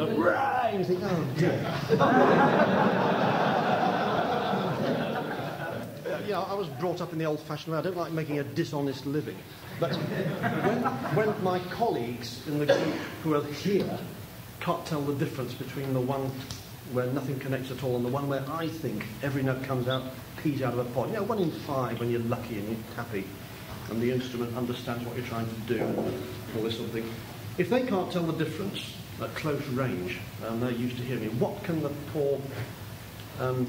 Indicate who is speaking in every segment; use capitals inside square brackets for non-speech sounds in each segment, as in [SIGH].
Speaker 1: and goes, right, you think, oh dear. know, I was brought up in the old-fashioned way. I don't like making a dishonest living. But when, when my colleagues in the group who are here can't tell the difference between the one where nothing connects at all and the one where I think every note comes out, peas out of a pod. You know, one in five when you're lucky and you're happy and the instrument understands what you're trying to do all this sort of thing. If they can't tell the difference at close range and they're used to hearing what can the poor um,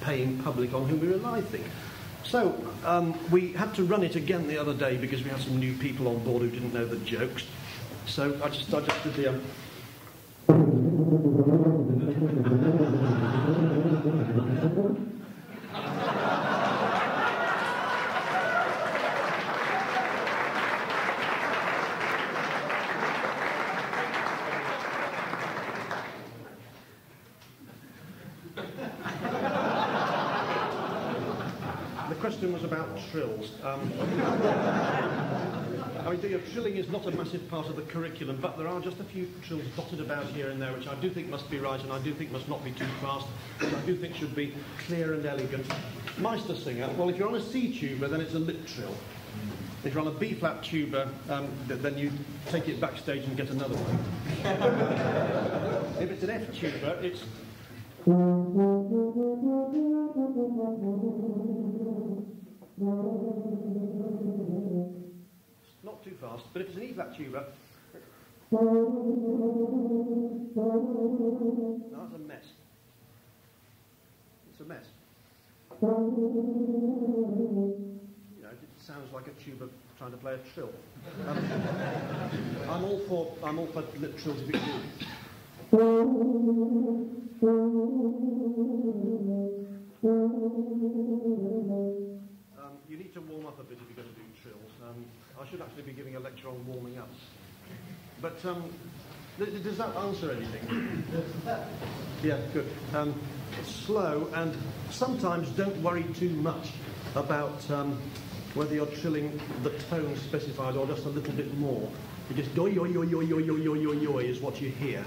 Speaker 1: paying public on whom we rely think? So um, we had to run it again the other day because we had some new people on board who didn't know the jokes. So I just, I just did the. Um, the question was about trills. Um, I mean, the, uh, trilling is not a massive part of the curriculum, but there are just a few trills dotted about here and there, which I do think must be right, and I do think must not be too fast, which I do think should be clear and elegant. Meistersinger, well, if you're on a C tuba, then it's a lip trill. If you're on a B flat tuba, um, th- then you take it backstage and get another one. if it's an F tuba, it's not too fast, but if it's an E flat tuba, no, that's a mess. It's a mess. You know, it sounds like a tuba trying to play a trill. Um, I'm all for I'm all for trills if it's you need to warm up a bit if you're going to do trills. Um, I should actually be giving a lecture on warming up. But um, th- does that answer anything? yeah, good. Um, slow and sometimes don't worry too much about um, whether you're trilling the tone specified or just a little bit more. You just yo yo yo yo yo yo yo yo is what you hear.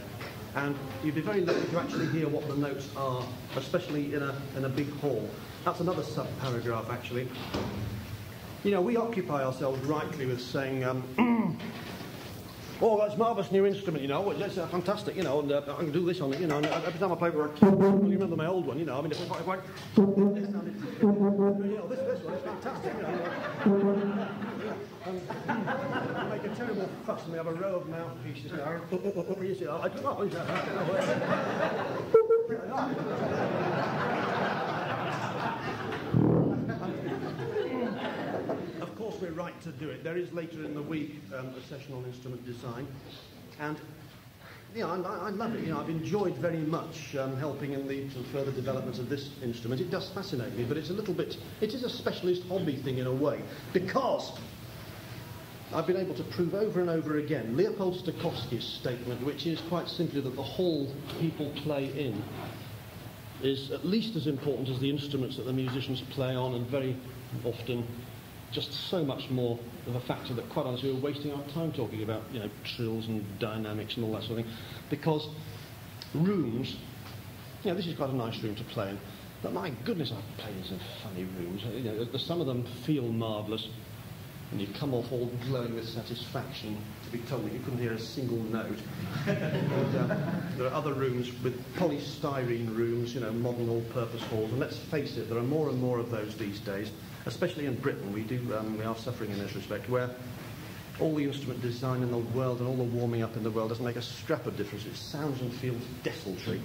Speaker 1: And you'd be very lucky to actually hear what the notes are, especially in a, in a big hall. That's another sub-paragraph, actually. You know, we occupy ourselves rightly with saying, um, [CLEARS THROAT] oh, that's marvellous new instrument, you know, that's uh, fantastic, you know, and uh, I can do this on it, you know, and uh, every time I play with a you remember my old one, you know, I mean, if I, if I, this sounded, you know, this, this one is fantastic, you know. And [LAUGHS] [LAUGHS] make a terrible fuss and we have a row of mouthpieces now. [LAUGHS] I don't know, is Of course, we're right to do it. There is later in the week um, a session on instrument design, and you know, I, I love it. You know, I've enjoyed very much um, helping in the further development of this instrument. It does fascinate me, but it's a little bit. It is a specialist hobby thing in a way because I've been able to prove over and over again Leopold Stokowski's statement, which is quite simply that the hall people play in is at least as important as the instruments that the musicians play on, and very often just so much more of a factor that quite honestly we're wasting our time talking about you know trills and dynamics and all that sort of thing. Because rooms you know this is quite a nice room to play in but my goodness I've played in some funny rooms. You know some of them feel marvellous and you come off all glowing with satisfaction to be told that you couldn't hear a single note. [LAUGHS] and, uh, there are other rooms with polystyrene rooms, you know, modern all-purpose halls, and let's face it, there are more and more of those these days, especially in Britain. We do, um, we are suffering in this respect, where all the instrument design in the world and all the warming up in the world doesn't make a scrap of difference. It sounds and feels desultory,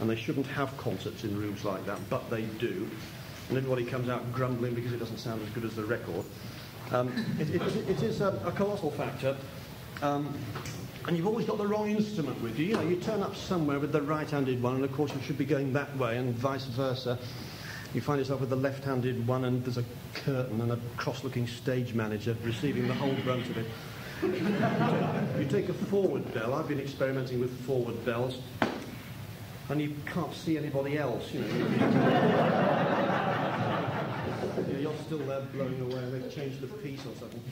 Speaker 1: and they shouldn't have concerts in rooms like that, but they do. And everybody comes out grumbling because it doesn't sound as good as the record. Um, it, it, it is a, a colossal factor. Um, and you've always got the wrong instrument with you. You know, you turn up somewhere with the right-handed one, and of course you should be going that way, and vice versa. You find yourself with the left-handed one, and there's a curtain and a cross-looking stage manager receiving the whole brunt of it. you take a forward bell. I've been experimenting with forward bells, and you can't see anybody else. You know, you're still there blowing away, and they've changed the piece or something.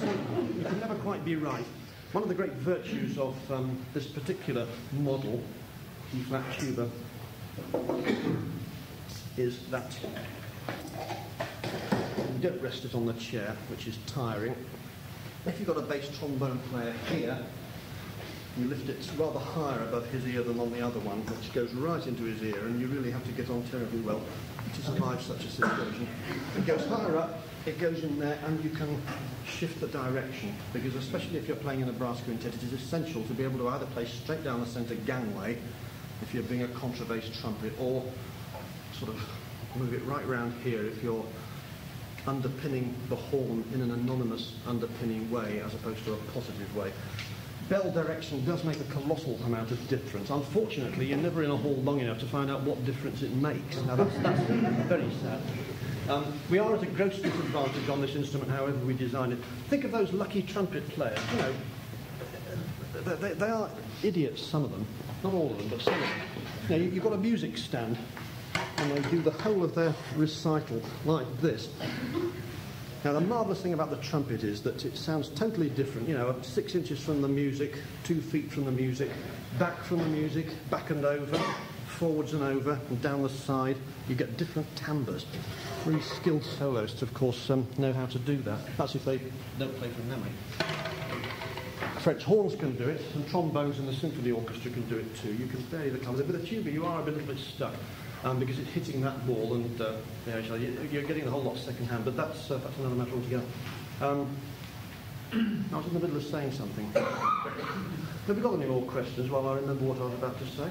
Speaker 1: so you can never quite be right. One of the great virtues of um, this particular model, E-flat tuba, is that you don't rest it on the chair, which is tiring. If you've got a bass trombone player here, you lift it rather higher above his ear than on the other one, which goes right into his ear, and you really have to get on terribly well to survive such a situation. It goes higher up, it goes in there, and you can shift the direction, because especially if you're playing in a brass quintet, it is essential to be able to either play straight down the centre gangway, if you're being a contrabass trumpet, or sort of move it right round here if you're underpinning the horn in an anonymous underpinning way as opposed to a positive way bell direction does make a colossal amount of difference. Unfortunately, you're never in a hall long enough to find out what difference it makes. Now, that's, that's very sad. Um, we are at a gross disadvantage on this instrument, however we design it. Think of those lucky trumpet players. You know, they, they are idiots, some of them. Not all of them, but some of them. Now, you, you've got a music stand, and they do the whole of their recital like this. Now, the marvellous thing about the trumpet is that it sounds totally different. You know, six inches from the music, two feet from the music, back from the music, back and over, forwards and over, and down the side. You get different timbres. Really skilled soloists, of course, um, know how to do that. That's if they don't play from memory. French horns can do it, and trombones in the symphony orchestra can do it too. You can vary the colours. With a tuba, you are a little bit stuck um, because it's hitting that ball and uh, you're getting the whole lot second hand, but that's, uh, that's another matter altogether. Um, [CLEARS THROAT] I was in the middle of saying something. [COUGHS] Have we got any more questions while I remember what I was about to say?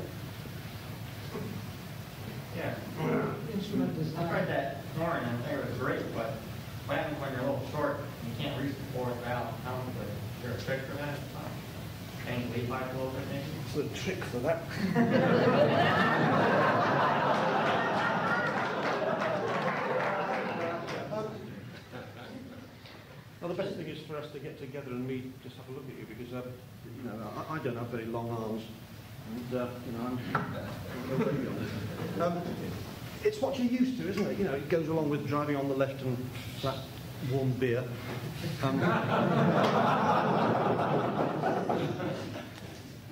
Speaker 2: Yeah. Instrument design. I read that horn and I think it was great, but when you're a little short and you can't reach the fourth valve? Is there a trick for that? Can you lead pipe a little bit maybe?
Speaker 1: It's a trick for that. Well, the best thing is for us to get together and me just have a look at you because, uh, you know, I, I, don't have very long arms. And, uh, you know, I'm... um, it's what you're used to, isn't it? You know, it goes along with driving on the left and flat warm beer. Um,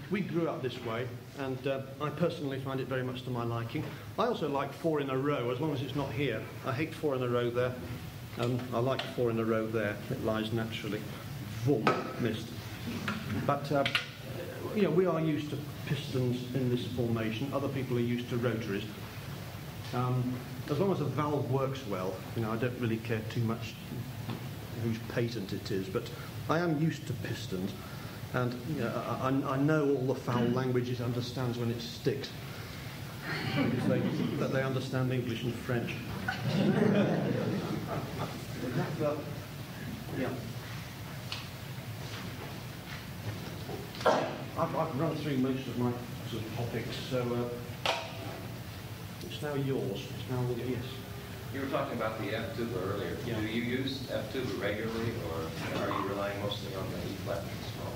Speaker 1: we grew up this way, and uh, I personally find it very much to my liking. I also like four in a row, as long as it's not here. I hate four in a row there. Um, I like four in a row there. It lies naturally. Boom, missed. But, uh, you know, we are used to pistons in this formation. Other people are used to rotaries. Um, as long as the valve works well, you know, I don't really care too much whose patent it is, but I am used to pistons. And you know, I, I know all the foul [CLEARS THROAT] languages, understands when it sticks. Because they, that they understand English and French. [LAUGHS] yeah. I've, I've, run through most of my sort of topics, so uh, it's now yours. It's now yes.
Speaker 3: You were talking about the F tuba earlier. Yeah. Do you use F tuba regularly, or are you relying mostly on the E flat?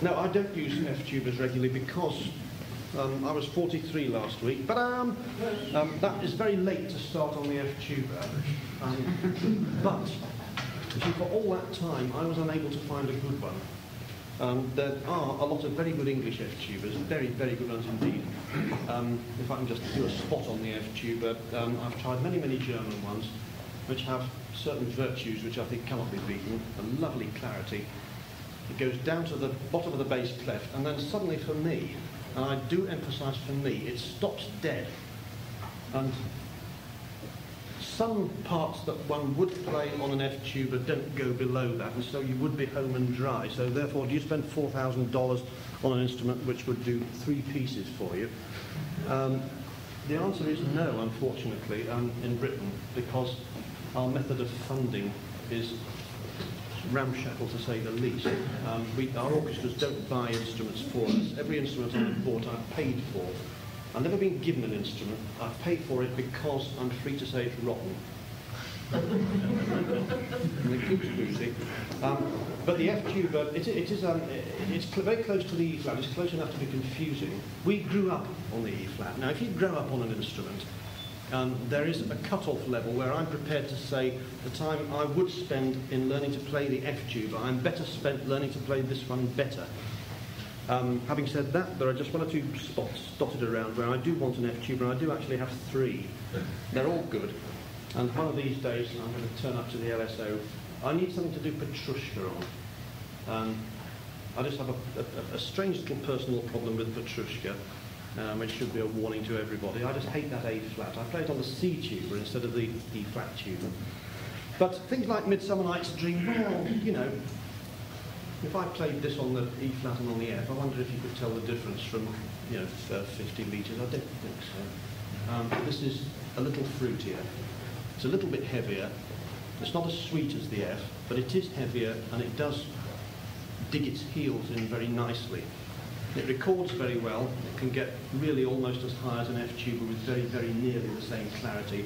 Speaker 1: No, I don't use F tubas regularly because um, I was 43 last week, but um, um, that is very late to start on the F tuba. Um, [LAUGHS] but for all that time, I was unable to find a good one. Um, there are a lot of very good English F-tubas, very, very good ones indeed. Um, if I can just do a spot on the F-tuba, um, I've tried many, many German ones, which have certain virtues which I think cannot be beaten. A lovely clarity. It goes down to the bottom of the bass clef, and then suddenly for me, and I do emphasize for me, it stops dead. And some parts that one would play on an F tuba don't go below that, and so you would be home and dry. So therefore, do you spend $4,000 on an instrument which would do three pieces for you? Um, the answer is no, unfortunately, um, in Britain, because our method of funding is ramshackle to say the least. Um, we, our orchestras don't buy instruments for us. Every instrument I've bought I've paid for. I've never been given an instrument. I've paid for it because I'm free to say it's rotten. um, but the F tuba, it, it is um, it's very close to the E flat. It's close enough to be confusing. We grew up on the E flat. Now, if you grow up on an instrument, um, there is a cut-off level where I'm prepared to say the time I would spend in learning to play the F tuba, I'm better spent learning to play this one better. Um, having said that, there are just one or two spots dotted around where I do want an F tube, and I do actually have three. They're all good. And one of these days, I'm going to turn up to the LSO, I need something to do Petrushka on. Um, I just have a, a, a strange little personal problem with Petrushka, um, which should be a warning to everybody. I just hate that A flat. I play it on the C tuba instead of the E flat tuba. But things like Midsummer Night's Dream, well, you know, if I played this on the E flat and on the F, I wonder if you could tell the difference from, you know, uh, 50 metres. I don't think so. Um, this is a little fruitier. It's a little bit heavier. It's not as sweet as the F, but it is heavier and it does dig its heels in very nicely. It records very well. It can get really almost as high as an F tuba with very, very nearly the same clarity.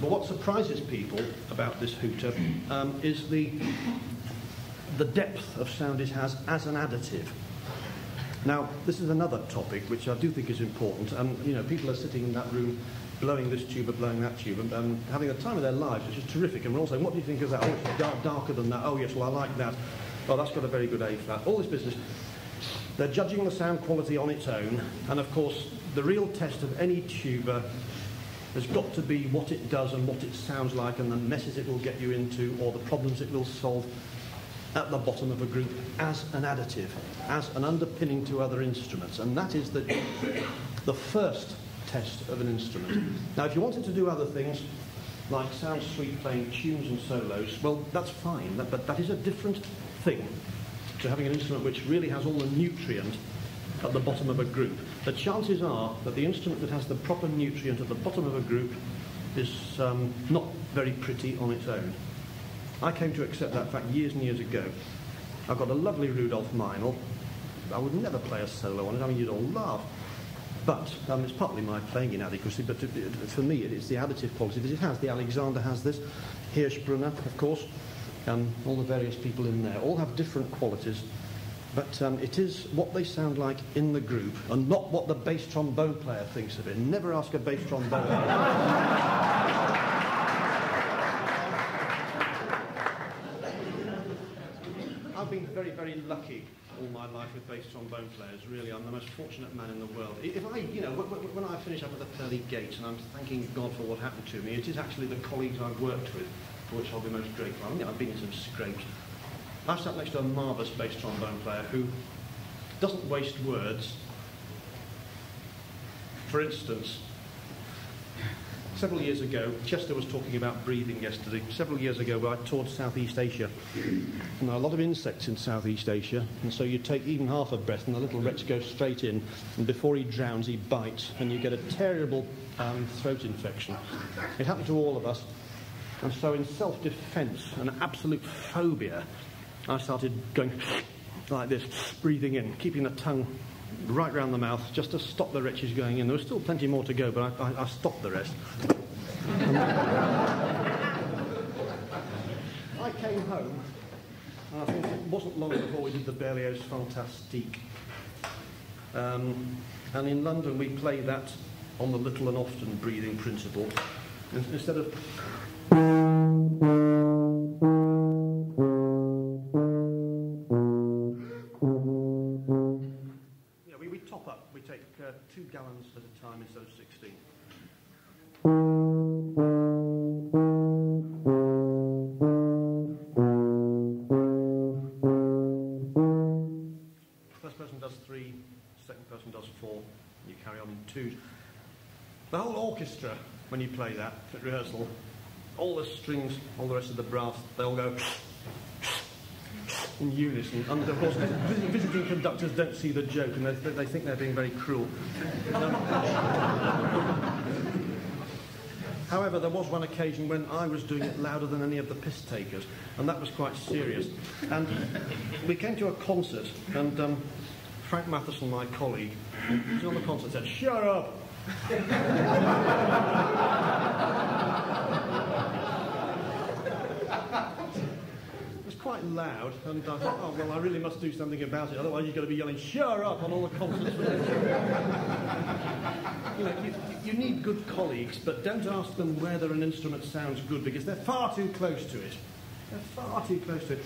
Speaker 1: But what surprises people about this hooter um, is the, the depth of sound it has as an additive. Now, this is another topic which I do think is important. And, you know, people are sitting in that room blowing this tube or blowing that tube and um, having the time of their lives, which is terrific. And we're all saying, what do you think of that? Oh, it's dark, darker than that. Oh, yes, well, I like that. Oh, that's got a very good A flat. All this business. They're judging the sound quality on its own. And, of course, the real test of any tuba has got to be what it does and what it sounds like and the messes it will get you into or the problems it will solve at the bottom of a group as an additive, as an underpinning to other instruments. And that is the, the first test of an instrument. Now, if you wanted to do other things, like sound sweet playing tunes and solos, well, that's fine, that, but that is a different thing to having an instrument which really has all the nutrient at the bottom of a group. The chances are that the instrument that has the proper nutrient at the bottom of a group is um, not very pretty on its own. I came to accept that fact years and years ago. I've got a lovely Rudolf Meinl. I would never play a solo on it. I mean, you'd all laugh. But um, it's partly my playing inadequacy, but it, it, for me it is the additive quality that it has. The Alexander has this, Hirschbrunner, of course, um, all the various people in there, all have different qualities. But um, it is what they sound like in the group and not what the bass trombone player thinks of it. Never ask a bass trombone. I've [LAUGHS] been very, very lucky all my life with bass trombone players. Really, I'm the most fortunate man in the world. If I, you know, when I finish up at the pearly gates and I'm thanking God for what happened to me, it is actually the colleagues I've worked with for which I'll be most grateful. I mean, I've been in some scrapes. I've sat next to a marvellous bass trombone player who doesn't waste words. For instance, several years ago, Chester was talking about breathing yesterday. Several years ago, I toured Southeast Asia. And there are a lot of insects in Southeast Asia, and so you take even half a breath, and the little wretch goes straight in, and before he drowns, he bites, and you get a terrible um, throat infection. It happened to all of us. And so, in self defense and absolute phobia, I started going like this, breathing in, keeping the tongue right round the mouth, just to stop the wretches going in. There was still plenty more to go, but I, I, I stopped the rest. [LAUGHS] I came home, and I think it wasn't long before we did the Berlioz Fantastique. Um, and in London, we play that on the little and often breathing principle. Instead of play that at rehearsal, all the strings, all the rest of the brass, they all go [SNIFFS] in unison. And of course, visiting conductors don't see the joke and they, they think they're being very cruel. [LAUGHS] However, there was one occasion when I was doing it louder than any of the piss takers, and that was quite serious. And we came to a concert, and um, Frank Matheson, my colleague, was on the concert, said, "Shut up." It was quite loud, and I thought, oh, well, I really must do something about it, otherwise you're going to be yelling, shut up, on all the concerts. you know, you, you need good colleagues, but don't ask them whether an instrument sounds good, because they're far too close to it. They're far too close to it.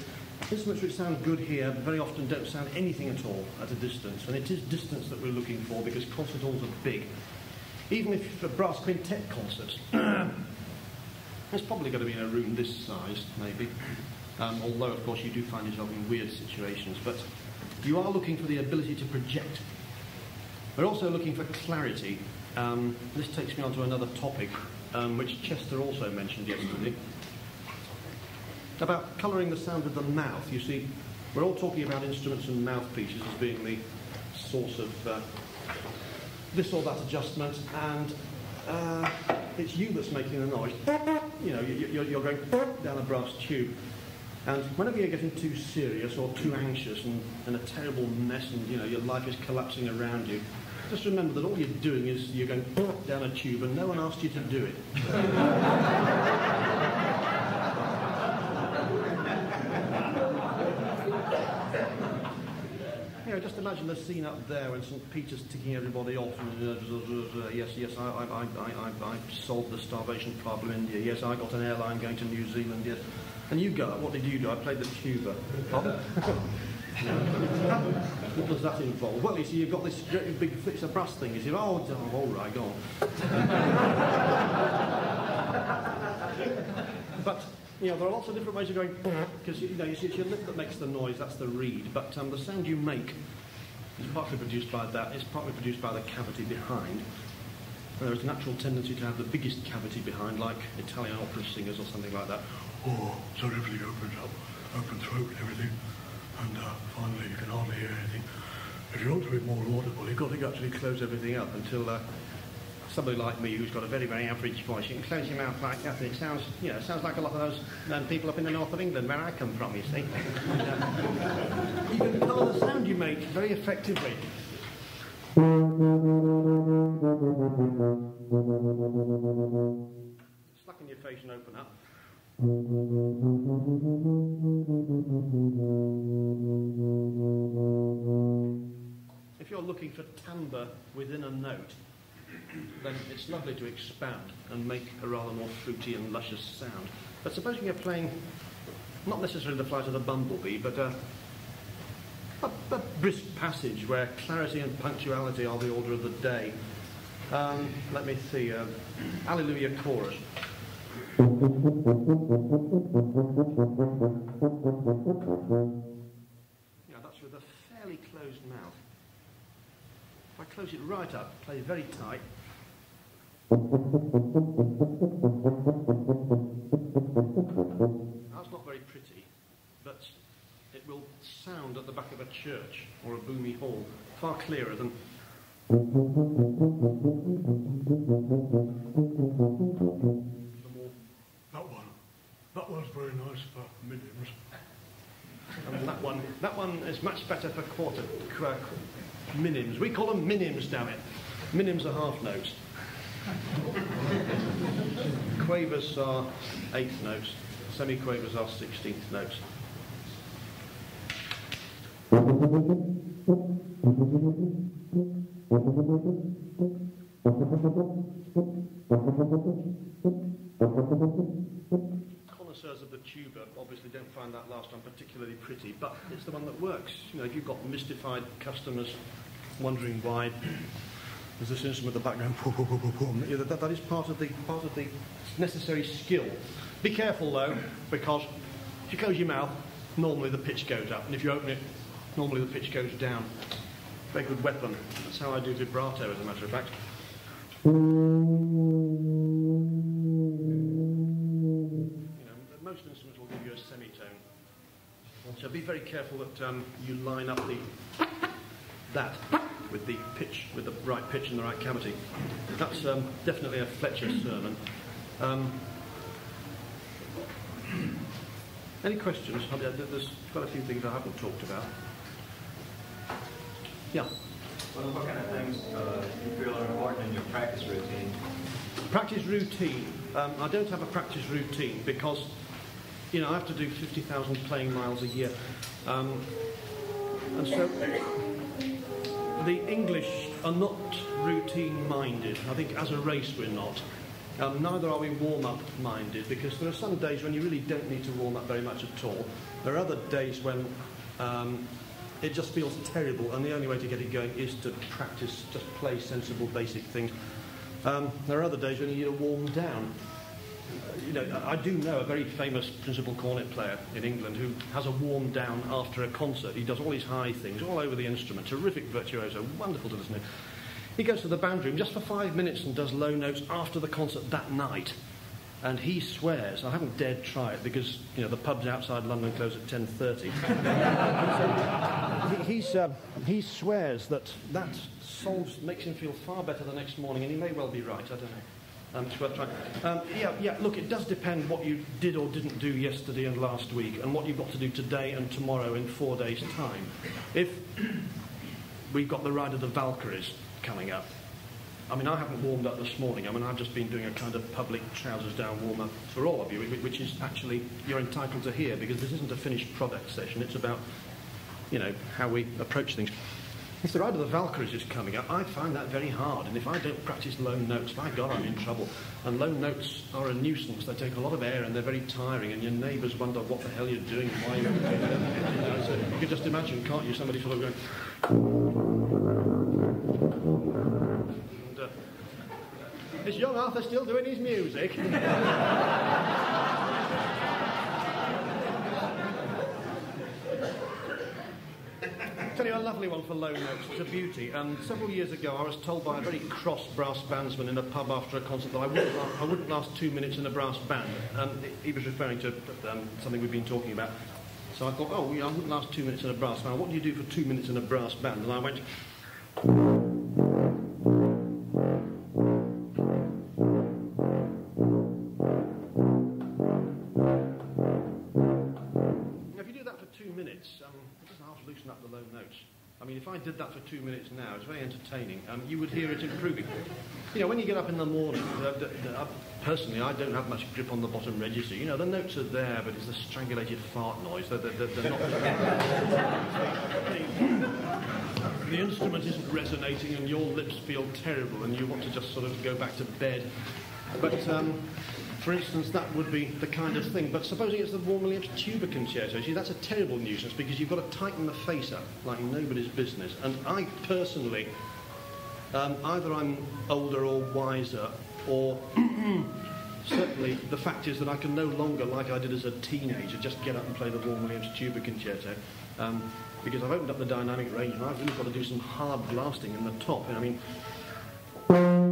Speaker 1: Instruments which sound good here very often don't sound anything at all at a distance, and it is distance that we're looking for because concert halls are big. Even if for brass quintet concerts, [CLEARS THROAT] it's probably going to be in a room this size, maybe. Um, although, of course, you do find yourself in weird situations. But you are looking for the ability to project. We're also looking for clarity. Um, this takes me on to another topic, um, which Chester also mentioned yesterday, about colouring the sound of the mouth. You see, we're all talking about instruments and mouthpieces as being the source of uh, this or that adjustment, and uh, it's you that's making the noise. You know, you, you're going down a brass tube. And whenever you're getting too serious or too anxious and in a terrible mess and you know your life is collapsing around you, just remember that all you're doing is you're going down a tube and no one asked you to do it. [LAUGHS] you know, just imagine the scene up there when St. Peter's ticking everybody off. And, uh, yes, yes, I, I, I, I, I solved the starvation problem in India. Yes, I got an airline going to New Zealand. Yes. And you go, what did you do? I played the tuba. Pardon? [LAUGHS] [LAUGHS] what does that involve? Well, you see, you've got this big it's a brass thing. You say, oh, oh all right, go on. [LAUGHS] but you know, there are lots of different ways of going because you know, it's your lip that makes the noise. That's the reed. But um, the sound you make is partly produced by that. It's partly produced by the cavity behind. There is a natural tendency to have the biggest cavity behind, like Italian opera singers or something like that
Speaker 4: oh, so everything opens up, open throat and everything, and uh, finally you can hardly hear anything. If you want to be more audible, you've got to actually close everything up until uh, somebody like me who's got a very, very average voice, you can close your mouth like that, and it sounds, you know, sounds like a lot of those um, people up in the north of England where I come from, you see. you can colour the sound you make very effectively. Slacken your face and open up. If you're looking for timbre within a note, then it's lovely to expand and make a rather more fruity and luscious sound. But supposing you're playing not necessarily the flight of the bumblebee, but a, a, a brisk passage where clarity and punctuality are the order of the day. Um, let me see. Uh, Alleluia chorus. Yeah, that's with a fairly closed mouth. If I close it right up, play very tight. That's not very pretty, but it will sound at the back of a church or a boomy hall far clearer than that one that one's very nice for minims. And that one, that one is much better for quarter qu- minims. We call them minims, damn it. Minims are half notes. Quavers are eighth notes. Semiquavers are sixteenth notes. connoisseurs of the tuba obviously don't find that last one particularly pretty, but it's the one that works. You know, if you've got mystified customers wondering why instrument in the background, [LAUGHS] that, that is part of the part of the necessary skill. Be careful though, because if you close your mouth, normally the pitch goes up, and if you open it, normally the pitch goes down. Very good weapon. That's how I do vibrato, as a matter of fact. You know, most instruments will give you a semitone, so be very careful that um, you line up the that with the pitch, with the right pitch and the right cavity. That's um, definitely a Fletcher sermon. Um, any questions? There's quite a few things I haven't talked about. Yeah.
Speaker 3: Well, what kind of things uh, you feel are important in your practice routine?
Speaker 1: Practice routine. Um, I don't have a practice routine because you know, I have to do 50,000 playing miles a year. Um, and so the English are not routine minded. I think as a race we're not. Um, neither are we warm-up minded because there are some days when you really don't need to warm up very much at all. There are other days when um, it just feels terrible and the only way to get it going is to practice, just play sensible basic things. Um, there are other days when you need to warm down. You know, I do know a very famous principal cornet player in England who has a warm down after a concert. He does all these high things all over the instrument, terrific virtuoso, wonderful to listen to. He goes to the band room just for five minutes and does low notes after the concert that night. And he swears, I haven't dared try it because, you know, the pubs outside London close at 10.30. [LAUGHS] he, he's, uh, he swears that that solves, makes him feel far better the next morning, and he may well be right, I don't know. Um. Um, yeah, yeah, look, it does depend what you did or didn't do yesterday and last week, and what you've got to do today and tomorrow in four days' time. If we've got the ride of the Valkyries, coming up. I mean, I haven't warmed up this morning. I mean, I've just been doing a kind of public trousers down warm up for all of you, which is actually you're entitled to hear because this isn't a finished product session. It's about, you know, how we approach things. If the Ride of the Valkyries is coming up, I find that very hard. And if I don't practice low notes, by God, I'm in trouble. And low notes are a nuisance. They take a lot of air and they're very tiring. And your neighbours wonder what the hell you're doing and why you're doing. You, [LAUGHS] so you can just imagine, can't you, somebody sort of going... And, uh, is young Arthur still doing his music? [LAUGHS] [LAUGHS] tell you a lovely one for low notes. It's a beauty. And several years ago, I was told by a very cross brass bandsman in a pub after a concert that I wouldn't, I wouldn't last two minutes in a brass band. And he was referring to um, something we've been talking about. So I thought, oh, yeah, I wouldn't last two minutes in a brass band. What do you do for two minutes in a brass band? And I went. Did that for two minutes now, it's very entertaining. Um, you would hear it improving. You know, when you get up in the morning, uh, uh, personally, I don't have much grip on the bottom register. You know, the notes are there, but it's the strangulated fart noise. They're, they're, they're not. [LAUGHS] the instrument isn't resonating, and your lips feel terrible, and you want to just sort of go back to bed. But um, for instance, that would be the kind of thing. But supposing it's the Vaughan Williams tuba concerto, see, that's a terrible nuisance because you've got to tighten the face up like nobody's business. And I personally, um, either I'm older or wiser, or [CLEARS THROAT] certainly the fact is that I can no longer, like I did as a teenager, just get up and play the Vaughan Williams tuba concerto. Um, because I've opened up the dynamic range and I've really got to do some hard blasting in the top. And I mean,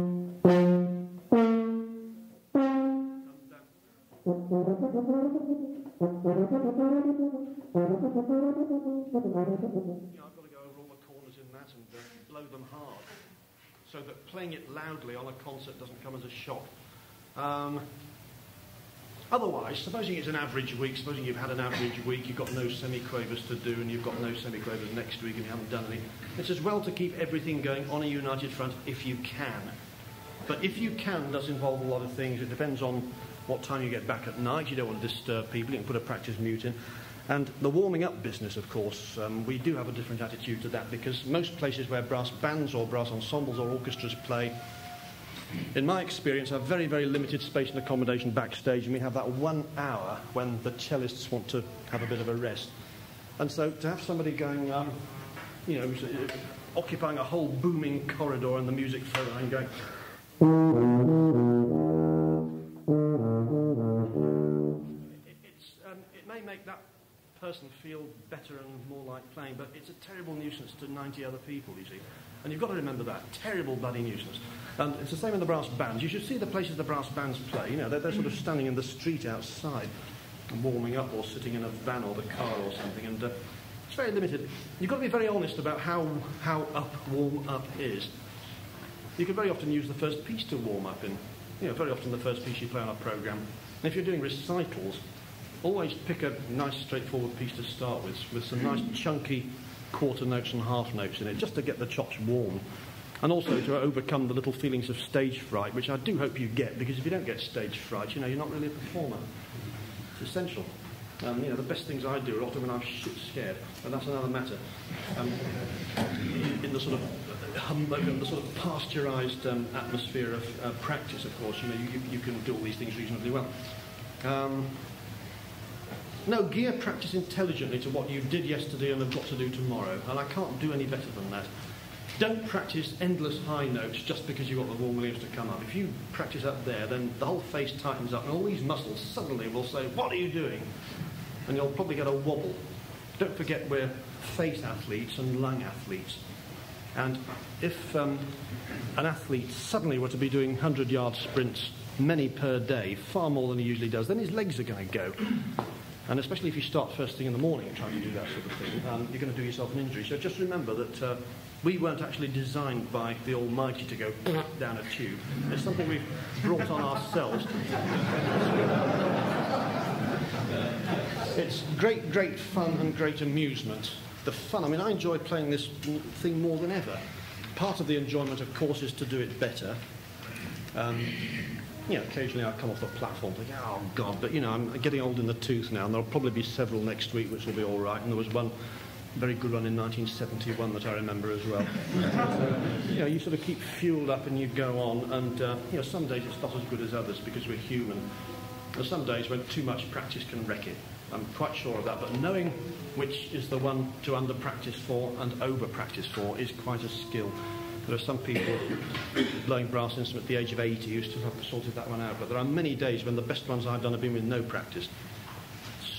Speaker 1: so that playing it loudly on a concert doesn't come as a shock. Um, otherwise, supposing it's an average week, supposing you've had an average week, you've got no semiquavers to do, and you've got no semiquavers next week, and you haven't done any, it's as well to keep everything going on a united front if you can. But if you can, does involve a lot of things. It depends on what time you get back at night. You don't want to disturb people. You can put a practice mute in. And the warming up business, of course, um, we do have a different attitude to that because most places where brass bands or brass ensembles or orchestras play, in my experience, have very, very limited space and accommodation backstage, and we have that one hour when the cellists want to have a bit of a rest. And so to have somebody going, um, you know, occupying a whole booming corridor and the music flowing, going, make that person feel better and more like playing, but it's a terrible nuisance to 90 other people, you see. And you've got to remember that. Terrible bloody nuisance. And it's the same in the brass bands. You should see the places the brass bands play. You know, they're, they're sort of standing in the street outside warming up or sitting in a van or the car or something. And uh, it's very limited. You've got to be very honest about how, how up warm up is. You can very often use the first piece to warm up in. You know, very often the first piece you play on a program. And if you're doing recitals, always pick a nice straightforward piece to start with, with some nice chunky quarter notes and half notes in it, just to get the chops warm. And also to overcome the little feelings of stage fright, which I do hope you get, because if you don't get stage fright, you know, you're not really a performer. It's essential. Um, you know, the best things I do are often when I'm shit scared, but that's another matter. Um, in the sort of humbug and the sort of pasteurised um, atmosphere of uh, practice, of course, you know, you, you can do all these things reasonably well. No, gear practice intelligently to what you did yesterday and have got to do tomorrow, and I can't do any better than that. Don't practice endless high notes just because you've got the Vaughan Williams to come up. If you practice up there, then the whole face tightens up, and all these muscles suddenly will say, What are you doing? And you'll probably get a wobble. Don't forget we're face athletes and lung athletes. And if um, an athlete suddenly were to be doing 100 yard sprints, many per day, far more than he usually does, then his legs are going to go. And especially if you start first thing in the morning and trying to do that sort of thing, um, you're going to do yourself an injury. So just remember that uh, we weren't actually designed by the Almighty to go down a tube. It's something we've brought on ourselves. It's great, great fun and great amusement. The fun, I mean, I enjoy playing this thing more than ever. Part of the enjoyment, of course, is to do it better. Um, you know, occasionally I come off the platform thinking, oh God, but you know, I'm getting old in the tooth now, and there'll probably be several next week which will be all right. And there was one very good run in 1971 that I remember as well. so, [LAUGHS] you know, you sort of keep fueled up and you go on, and uh, you know, some days it's not as good as others because we're human. And some days when too much practice can wreck it. I'm quite sure of that, but knowing which is the one to under practice for and over practice for is quite a skill. There are some people blowing brass instruments at the age of 80 who still haven't sorted that one out, but there are many days when the best ones I've done have been with no practice.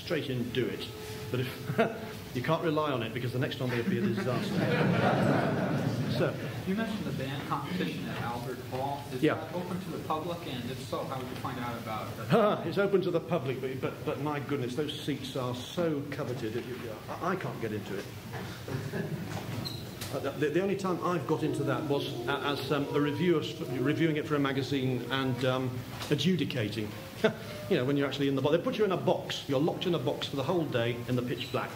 Speaker 1: Straight in, do it. But if [LAUGHS] you can't rely on it because the next one will be a disaster. [LAUGHS] so,
Speaker 5: you mentioned the band competition at Albert Hall. Is
Speaker 1: yeah.
Speaker 5: that open to the public? And if so, how would you find out about
Speaker 1: it? [LAUGHS] it's open to the public, but, but, but my goodness, those seats are so coveted. That you, I, I can't get into it. Uh, the, the, only time I've got into that was as um, a reviewer reviewing it for a magazine and um, adjudicating. [LAUGHS] you know, when you're actually in the box. They put you in a box. You're locked in a box for the whole day in the pitch black.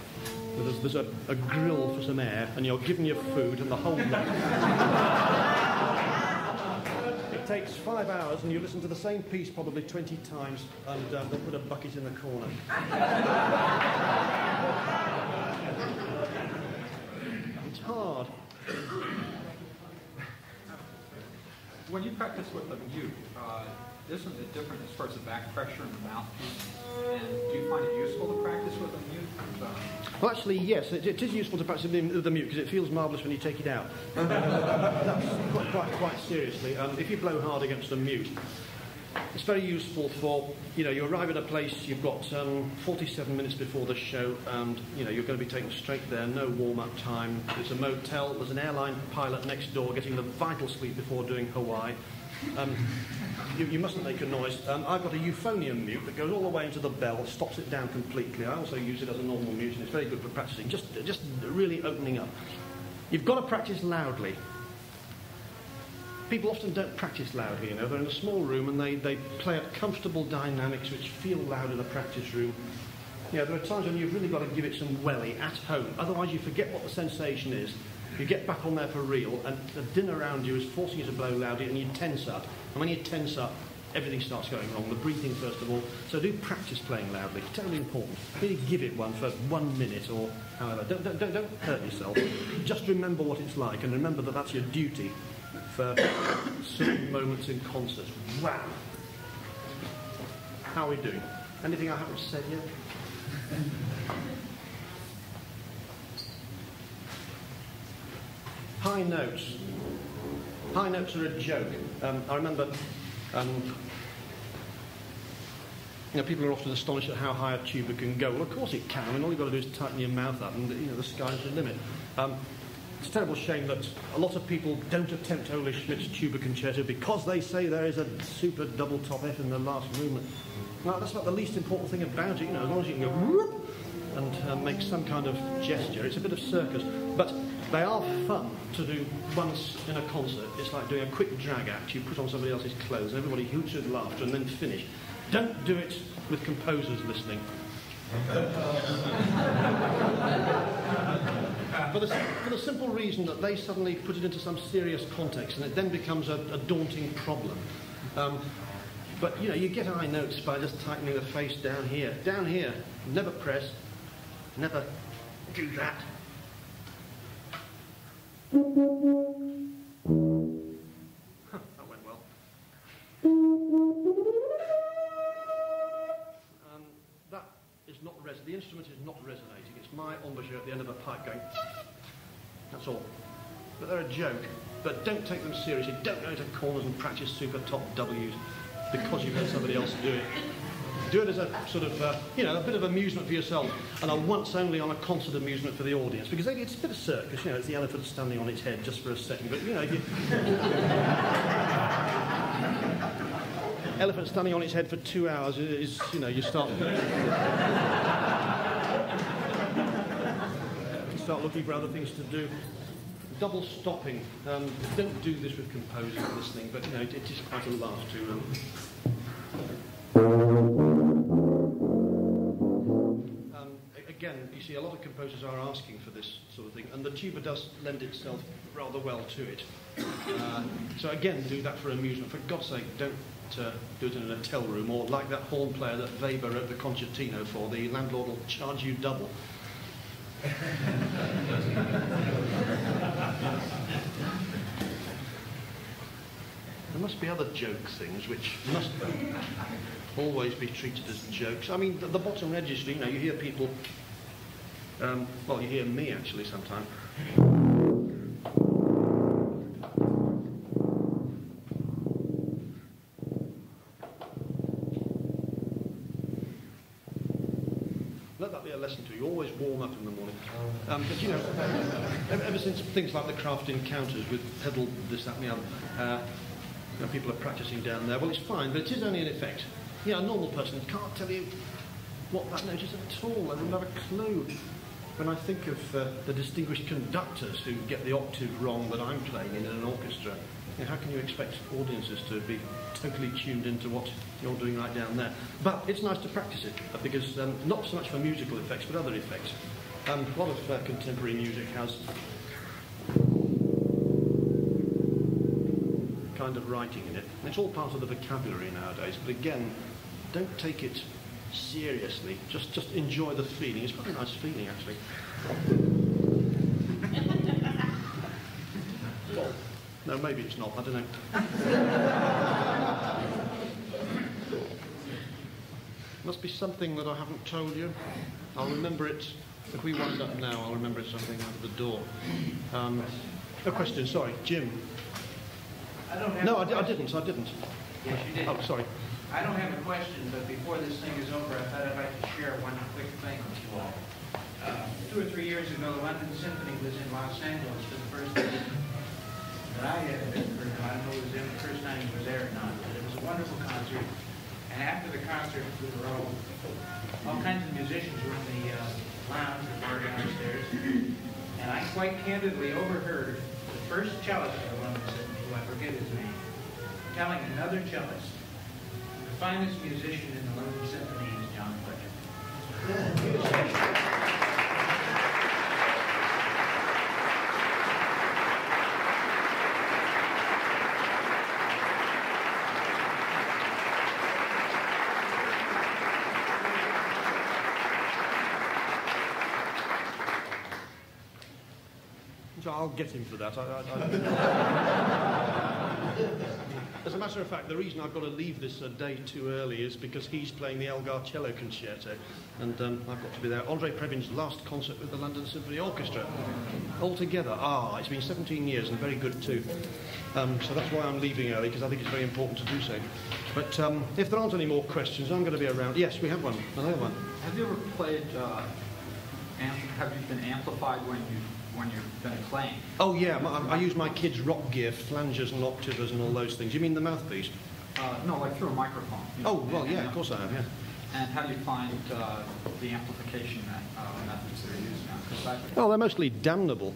Speaker 1: There's, there's a, a, grill for some air, and you're given your food and the whole lot. [LAUGHS] it takes five hours, and you listen to the same piece probably 20 times, and um, they put a bucket in the corner. [LAUGHS] hard.
Speaker 5: When you practice with a mute, uh, isn't it different as far as the back pressure in the mouthpiece? And do you find it useful to practice with a mute?
Speaker 1: Well, actually, yes, it, it is useful to practice with the mute because it feels marvellous when you take it out. [LAUGHS] That's quite, quite, quite seriously. Um, if you blow hard against a mute, it's very useful for, you know, you arrive at a place, you've got um, 47 minutes before the show, and, you know, you're going to be taken straight there, no warm-up time. There's a motel, there's an airline pilot next door getting the vital sleep before doing Hawaii. Um, you, you, mustn't make a noise. Um, I've got a euphonium mute that goes all the way into the bell, stops it down completely. I also use it as a normal mute, and it's very good for practicing, just, just really opening up. You've got to practice loudly. People often don't practice loudly, you know. They're in a small room and they, they play at comfortable dynamics which feel loud in a practice room. You know, there are times when you've really got to give it some welly at home. Otherwise, you forget what the sensation is. You get back on there for real, and the din around you is forcing you to blow loudly, and you tense up. And when you tense up, everything starts going wrong. The breathing, first of all. So do practice playing loudly. It's terribly important. Really give it one for one minute or however. Don't, don't, don't, don't hurt yourself. Just remember what it's like and remember that that's your duty for certain moments in concerts. Wow. How are we doing? Anything I haven't said yet? High notes. High notes are a joke. Um, I remember um, you know, people are often astonished at how high a tuba can go. Well, of course it can. I mean, all you've got to do is tighten your mouth up, and you know, the sky's the limit. Um, it's a terrible shame that a lot of people don't attempt Ole Schmidt's tuba concerto because they say there is a super double top F in the last movement. Well, that's not the least important thing about it. You know, as long as you can go whoop and uh, make some kind of gesture, it's a bit of circus. But they are fun to do once in a concert. It's like doing a quick drag act. You put on somebody else's clothes, and everybody hoots with laughter, and then finish. Don't do it with composers listening. [LAUGHS] for, the, for the simple reason that they suddenly put it into some serious context, and it then becomes a, a daunting problem. Um, but you know, you get high notes by just tightening the face down here. Down here, never press, never do that. Thank pipe going. That's all. But they're a joke. But don't take them seriously. Don't go into corners and practice super top W's because you've had somebody else do it. Do it as a sort of, uh, you know, a bit of amusement for yourself and a once only on a concert amusement for the audience. Because it's a bit of circus, you know, it's the elephant standing on its head just for a second. But, you know, you... [LAUGHS] elephant standing on its head for two hours is, you know, you start... start looking for other things to do double stopping. Um, don't do this with composers listening, but you know, it, it is quite a laugh to. Um, again, you see, a lot of composers are asking for this sort of thing, and the tuba does lend itself rather well to it. Uh, so again, do that for amusement. For God's sake, don't uh, do it in an hotel room, or like that horn player that Weber wrote the concertino for, the landlord will charge you double. There must be other joke things which must always be treated as jokes. I mean, the, the bottom register, you know, you hear people, um, well, you hear me actually sometimes. Um, but you know, ever, ever, since things like the Kraft encounters with pedal this, that, and the other, uh, you know, people are practicing down there. Well, it's fine, but it is only an effect. You know, a normal person can't tell you what that note is at all. They wouldn't have a clue. When I think of uh, the distinguished conductors who get the octave wrong that I'm playing in an orchestra, you know, how can you expect audiences to be totally tuned into what you're doing right down there? But it's nice to practice it because um, not so much for musical effects, but other effects. Um, a lot of uh, contemporary music has kind of writing in it. And it's all part of the vocabulary nowadays, but again, don't take it seriously. Just, just enjoy the feeling. It's quite a nice feeling, actually. No, maybe it's not. I don't know. Must be something that I haven't told you. I'll remember it. If we wind up now, I'll remember it something out of the door. Um, a question, sorry. Jim.
Speaker 6: I don't have
Speaker 1: no, I, I, didn't. I didn't.
Speaker 6: Yes, you did.
Speaker 1: Oh, sorry.
Speaker 6: I don't have a question, but before this thing is over, I thought I'd like to share one quick thing with you all. Uh, two or three years ago, the London Symphony was in Los Angeles for the first time that I had been for. I don't know if it was him the first he was there or not, but it was a wonderful concert. And after the concert, we were all, all kinds of musicians were in the uh, lounge, the bar downstairs. And I quite candidly overheard the first cellist the London Symphony, who I forget his name, telling another cellist, the finest musician in the London Symphony is John Fletcher. [LAUGHS]
Speaker 1: I'll get him for that. I, I, As a matter of fact, the reason I've got to leave this a day too early is because he's playing the Elgar Cello Concerto, and um, I've got to be there. Andre Previn's last concert with the London Symphony Orchestra. Altogether, ah, it's been 17 years and very good too. Um, so that's why I'm leaving early, because I think it's very important to do so. But um, if there aren't any more questions, I'm going to be around. Yes, we have one. Another one.
Speaker 5: Have you ever played, uh, have you been amplified when you when you've been playing?
Speaker 1: Oh yeah, I, I use my kids' rock gear, flangers and octavers and all those things. You mean the mouthpiece?
Speaker 5: Uh, no, like through a microphone.
Speaker 1: You know, oh well, yeah, of course I have. Yeah.
Speaker 5: And how do you find uh, the amplification uh, methods that are used now?
Speaker 1: Oh, they're mostly damnable.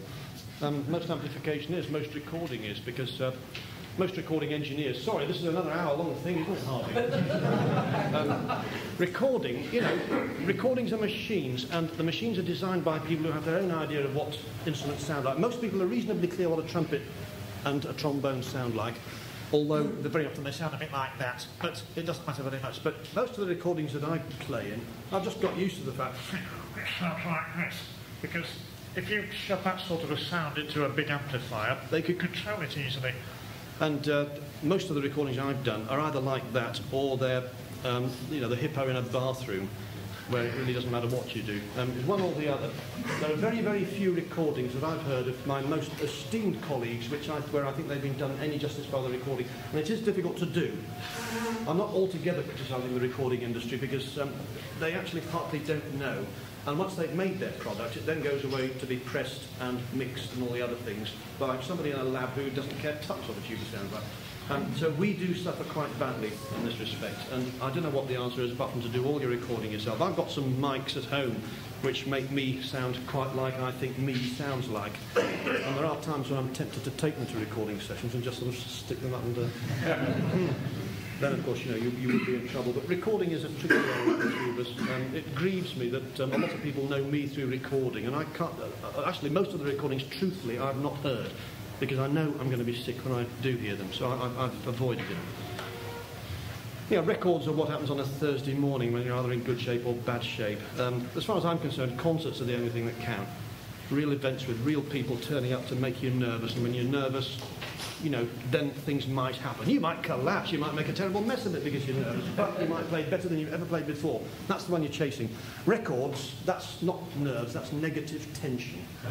Speaker 1: Um, most amplification is, most recording is, because uh, most recording engineers, sorry, this is another hour long thing, isn't it, Harvey? [LAUGHS] um, recording, you know, recordings are machines, and the machines are designed by people who have their own idea of what instruments sound like. Most people are reasonably clear what a trumpet and a trombone sound like, although very often they sound a bit like that, but it doesn't matter very much. But most of the recordings that I play in, I've just got used to the fact [LAUGHS] it sounds like this, because if you shove that sort of a sound into a big amplifier, they could control it easily. And uh, most of the recordings I've done are either like that or they're, um, you know, the hippo in a bathroom. Where it really doesn't matter what you do. Um, it's one or the other. There are very, very few recordings that I've heard of my most esteemed colleagues, which I, where I think they've been done any justice by the recording, and it is difficult to do. I'm not altogether criticising the recording industry because um, they actually partly don't know. And once they've made their product, it then goes away to be pressed and mixed and all the other things by somebody in a lab who doesn't care touch what a tuba sounds like. Um, so we do suffer quite badly in this respect. And I don't know what the answer is from to do all your recording yourself. I've got some mics at home which make me sound quite like I think me sounds like. [COUGHS] And there are times when I'm tempted to take them to recording sessions and just sort of stick them up and... Uh, [LAUGHS] then of course you know you, you would be in trouble. But recording is a tricky area for it grieves me that um, a lot of people know me through recording, and I can't. Uh, actually, most of the recordings, truthfully, I've not heard because I know I'm going to be sick when I do hear them, so I, have avoided it. Yeah, records are what happens on a Thursday morning when you're either in good shape or bad shape. Um, as far as I'm concerned, concerts are the only thing that count. Real events with real people turning up to make you nervous, and when you're nervous, you know, then things might happen. You might collapse, you might make a terrible mess of it because you're nervous, but you might play better than you've ever played before. That's the one you're chasing. Records, that's not nerves, that's negative tension. [LAUGHS]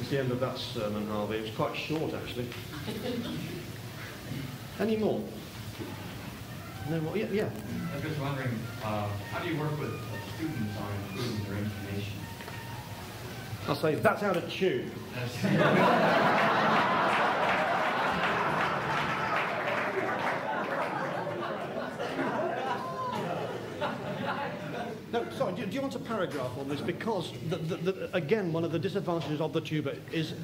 Speaker 1: it's the end of that sermon, Harvey. It was quite short, actually. Any more? No more? Yeah. yeah.
Speaker 3: I was just wondering, uh, how do you work with students on improving their intonation?
Speaker 1: I'll say, that's out of tune. [LAUGHS] No, sorry, do, do, you want a paragraph on this? Because, the, the, the, again, one of the disadvantages of the tuba is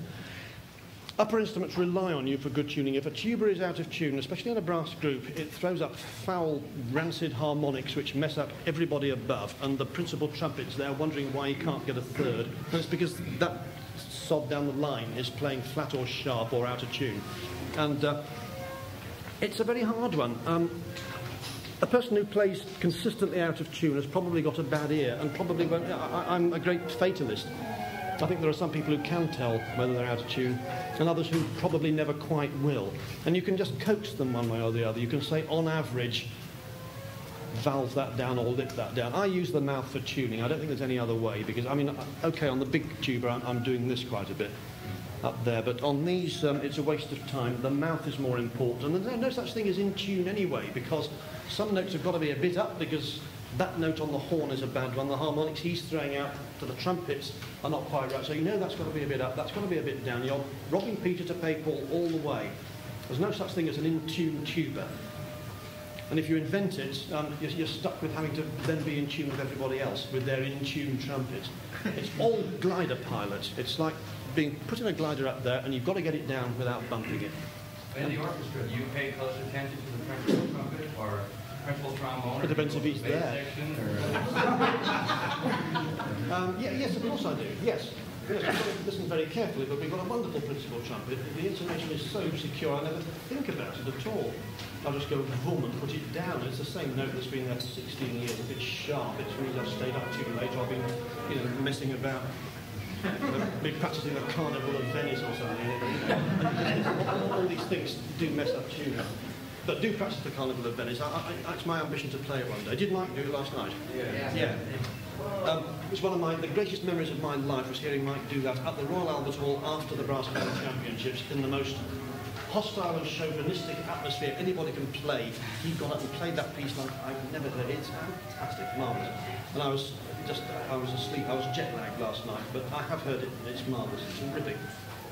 Speaker 1: Upper instruments rely on you for good tuning. If a tuba is out of tune, especially in a brass group, it throws up foul, rancid harmonics which mess up everybody above, and the principal trumpet's there wondering why he can't get a third. And it's because that sob down the line is playing flat or sharp or out of tune. And uh, it's a very hard one. Um, a person who plays consistently out of tune has probably got a bad ear and probably won't. I, I'm a great fatalist. I think there are some people who can tell whether they're out of tune, and others who probably never quite will. And you can just coax them one way or the other. You can say, on average, valve that down or lip that down. I use the mouth for tuning. I don't think there's any other way because, I mean, okay, on the big tuba, I'm, I'm doing this quite a bit up there, but on these, um, it's a waste of time. The mouth is more important, and there's no such thing as in tune anyway because some notes have got to be a bit up because that note on the horn is a bad one. The harmonics he's throwing out to the trumpets are not quite right. So you know that's got to be a bit up, that's got to be a bit down. You're robbing Peter to pay Paul all the way. There's no such thing as an in-tune tuba. And if you invent it, um, you're, you're, stuck with having to then be in tune with everybody else, with their in-tune trumpet. It's all glider pilot. It's like being putting a glider up there and you've got to get it down without bumping it.
Speaker 3: In the orchestra, do you pay close attention to the principal trumpet or principal trombone?
Speaker 1: It depends if he's there. [LAUGHS] um, yeah, yes, of course I do. Yes. Yes, listen very carefully, but we've got a wonderful principal trumpet. The intonation is so secure, I never think about it at all. I'll just go boom and put it down. It's the same note that's been there for 16 years. If it's sharp, it's really I've stayed up too late. I've been, you know, messing about. [LAUGHS] Been practicing the Carnival of Venice or something. all, [LAUGHS] all these things do mess up tuning but do practice the Carnival of Venice. I, I, that's my ambition to play it one day. Did Mike do it last night?
Speaker 3: Yeah.
Speaker 1: Yeah. Um, it's one of my the greatest memories of my life was hearing Mike do that at the Royal Albert Hall after the Brass Band Championships in the most hostile and chauvinistic atmosphere anybody can play. He got up and played that piece like I've never heard. It. It's fantastic, marvellous. And I was just I was asleep. I was jet lagged last night, but I have heard it. and It's marvellous. It's terrific.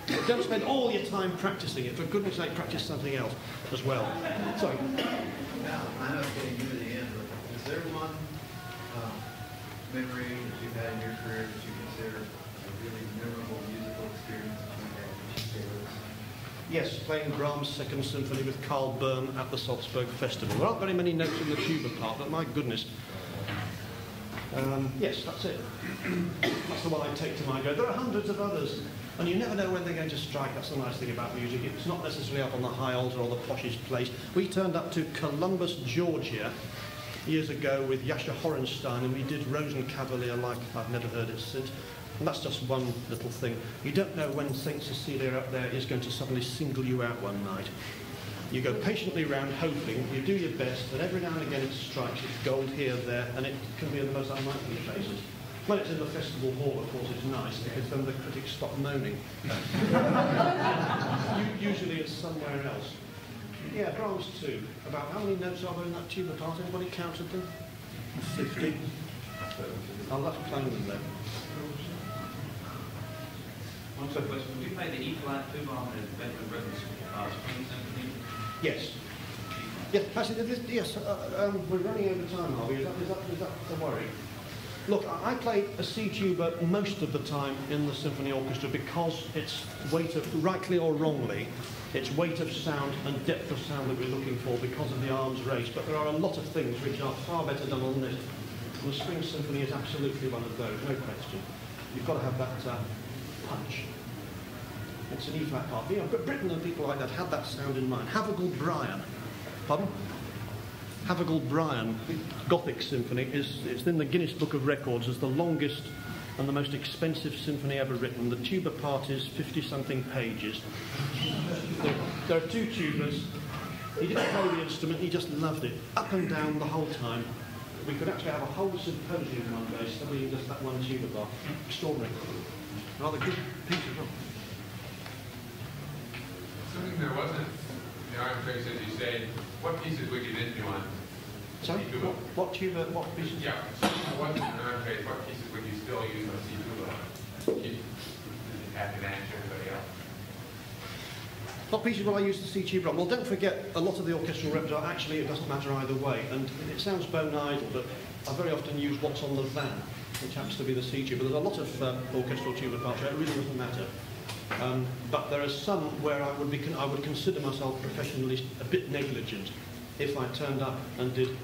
Speaker 1: But don't spend all your time practicing it. For goodness sake, practice something else as well. Sorry.
Speaker 7: Now, I know it's getting near the end, but is there one um, memory that you've had in your career that you consider a really memorable musical experience that you had that you share with us?
Speaker 1: Yes, playing Brahms' Second Symphony with Karl Böhm at the Salzburg Festival. There aren't very many notes in the tuba part, but my goodness. Um, yes, that's it. that's the one I take to my go. There are hundreds of others. And you never know when they're going to strike. That's the nice thing about music. It's not necessarily up on the high altar or the poshest place. We turned up to Columbus, Georgia, years ago with Jascha Horenstein, and we did Rosenkavalier like I've never heard it since. And that's just one little thing. You don't know when St. Cecilia up there is going to suddenly single you out one night. You go patiently round hoping, you do your best, and every now and again it strikes, it's gold here, there, and it can be in the most unlikely places. When it's in the festival hall, of course, it's nice because then the critics stop moaning. [LAUGHS] Usually it's somewhere else. Yeah, Brahms too. About how many notes are there in that tuba part? Anybody counted them? 50. I'll have to claim them then.
Speaker 8: One quick question. Would you play the E flat tuba on the Ben Britten's uh, Spring Symphony?
Speaker 1: Yes. Yes, actually, this, yes, uh, um, we're running over time, Harvey. Is that, is that, is that a worry? Look, I play a C tuba most of the time in the symphony orchestra because it's weight of, rightly or wrongly, it's weight of sound and depth of sound that we're looking for because of the arms race. But there are a lot of things which are far better done on this. The Spring Symphony is absolutely one of those, no question. You've got to have that uh, punch. It's an E-flat part. You but Britten and people like that had that sound in mind. Havergal Brian. Pardon? Havergal Brian Gothic Symphony is it's in the Guinness Book of Records as the longest and the most expensive symphony ever written. The tuba part is 50-something pages. There, there are two tubas. He didn't play the instrument, he just loved it, up and down the whole time. We could actually have a whole symposium one day studying just that one tuba part. Extraordinary. Rather good piece as well.
Speaker 9: Something there wasn't, the arm trace, as you say, what pieces would you on
Speaker 1: Sorry?
Speaker 9: C2?
Speaker 1: What, what tuba, what pieces?
Speaker 9: Yeah, it wasn't an what pieces would you still use on C2? Keep, happy to answer everybody else.
Speaker 1: What pieces will I use the C tuba on? Well, don't forget, a lot of the orchestral repertoire, actually, it doesn't matter either way. And it sounds bone idle, but I very often use what's on the van, which happens to be the C tuba. There's a lot of uh, orchestral tuba parts where it really doesn't matter. Um, but there are some where I would, be I would consider myself professionally a bit negligent if I turned up and did,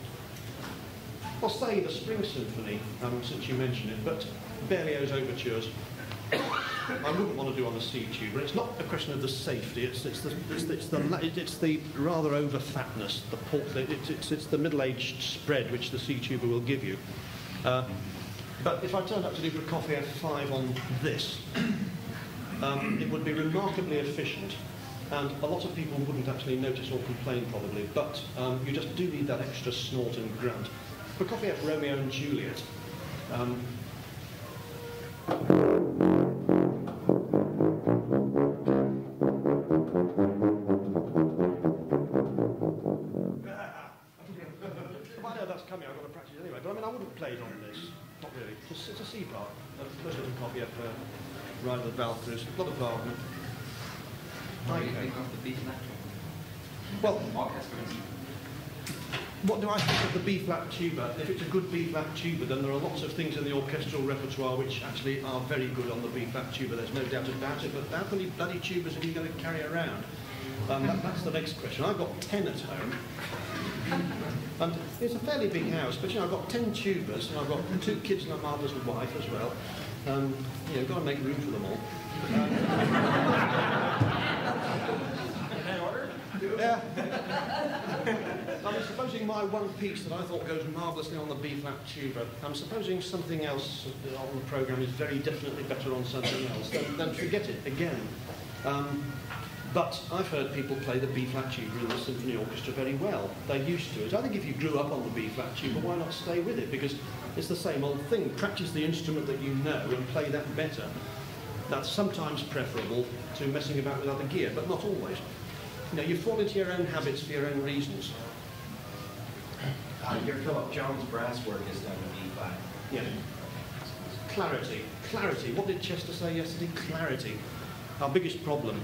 Speaker 1: well, say the Spring Symphony, um, since you mentioned it, but Berlioz overtures. [COUGHS] I wouldn't want to do on the C tuba. It's not a question of the safety. It's, it's, the, it's, it's, the, it's the rather over fatness, the port, it's, it's, it's the middle-aged spread which the C tuba will give you. Uh, but if I turned up to do Prokofiev 5 on this, um, it would be remarkably efficient. And a lot of people wouldn't actually notice or complain probably, but um, you just do need that extra snort and grunt. Prokofiev, Romeo and Juliet. Um, of A lot of Wagner.
Speaker 8: What do you think of the B flat?
Speaker 1: Well, what do I think of the B flat tuba? If it's a good B flat tuba, then there are lots of things in the orchestral repertoire which actually are very good on the B flat tuba. There's no doubt about it. But how many bloody tubas are you going to carry around? Um, that, that's the next question. I've got ten at home. And it's a fairly big house, but you know, I've got ten tubas, and I've got two kids and a mother's wife as well. Um, you know, got to make room for them all. Yeah. I'm supposing my one piece that I thought goes marvellously on the B flat tuba. I'm supposing something else on the programme is very definitely better on something else. Then, then forget it again. Um, but I've heard people play the B flat tuba in the symphony orchestra very well. They're used to it. I think if you grew up on the B flat tuba, why not stay with it? Because it's the same old thing. Practice the instrument that you know and play that better. That's sometimes preferable to messing about with other gear, but not always. You know, you fall into your own habits for your own reasons.
Speaker 10: Uh, your Philip Jones brass work is done in E flat.
Speaker 1: Yeah. Clarity. Clarity. What did Chester say yesterday? Clarity. Our biggest problem,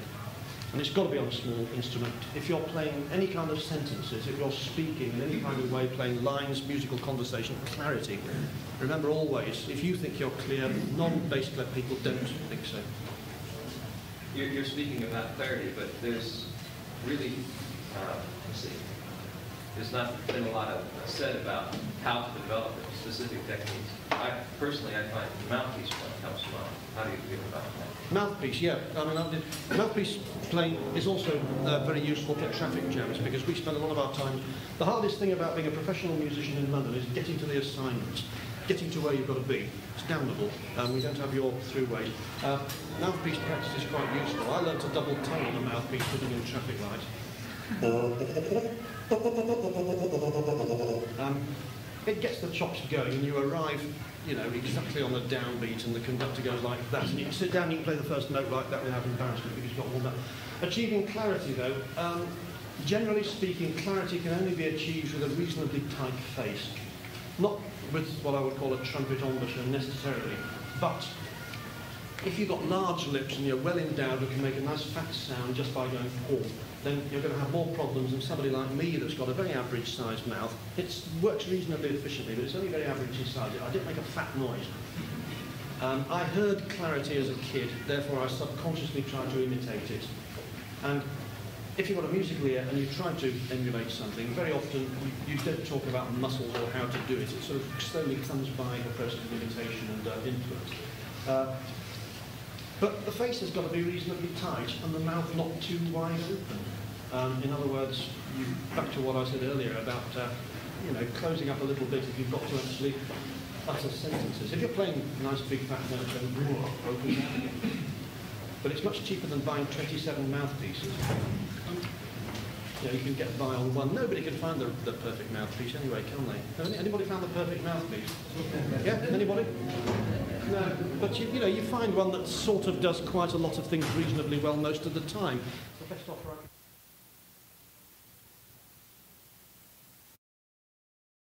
Speaker 1: and it's got to be on a small instrument, if you're playing any kind of sentences, if you're speaking in any kind of way, playing lines, musical conversation, clarity. Remember always, if you think you're clear, non-bass clef people don't think so.
Speaker 3: You're, you're speaking about clarity, but there's really, uh, let's see, there's not been a lot of said about how to develop specific techniques. I personally, I find mouthpiece one helps a lot. How do you feel about that?
Speaker 1: Mouthpiece, yeah. I mean, mouthpiece playing is also uh, very useful for traffic jams because we spend a lot of our time. The hardest thing about being a professional musician in London is getting to the assignments, getting to where you've got to be. It's damnable. Um, we don't have your throughway. Uh, mouthpiece practice is quite useful. I learned to double tone on a mouthpiece sitting in traffic lights. [LAUGHS] Um, it gets the chops going and you arrive, you know, exactly on the downbeat and the conductor goes like that and you can sit down and you can play the first note like that without embarrassment because you've got warmed that. Achieving clarity though, um, generally speaking, clarity can only be achieved with a reasonably tight face. Not with what I would call a trumpet embouchure necessarily, but if you've got large lips and you're well endowed and can make a nice fat sound just by going oh, then you're going to have more problems than somebody like me that's got a very average sized mouth. It works reasonably efficiently, but it's only very average in size. I didn't make a fat noise. Um, I heard clarity as a kid, therefore I subconsciously tried to imitate it. And if you've got a musical ear and you try to emulate something, very often you, you don't talk about muscles or how to do it. It sort of slowly comes by the process of imitation and uh, influence. Uh, but the face has got to be reasonably tight and the mouth not too wide open. Um, in other words, you, back to what I said earlier about uh, you know closing up a little bit if you've got to actually utter sentences. If you're playing nice big fat notes, then open But it's much cheaper than buying 27 mouthpieces. You know, you can get by on one. Nobody can find the, the perfect mouthpiece anyway, can they? Anybody found the perfect mouthpiece? Yeah? Anybody? No. But you, you know, you find one that sort of does quite a lot of things reasonably well most of the time. The best offer I can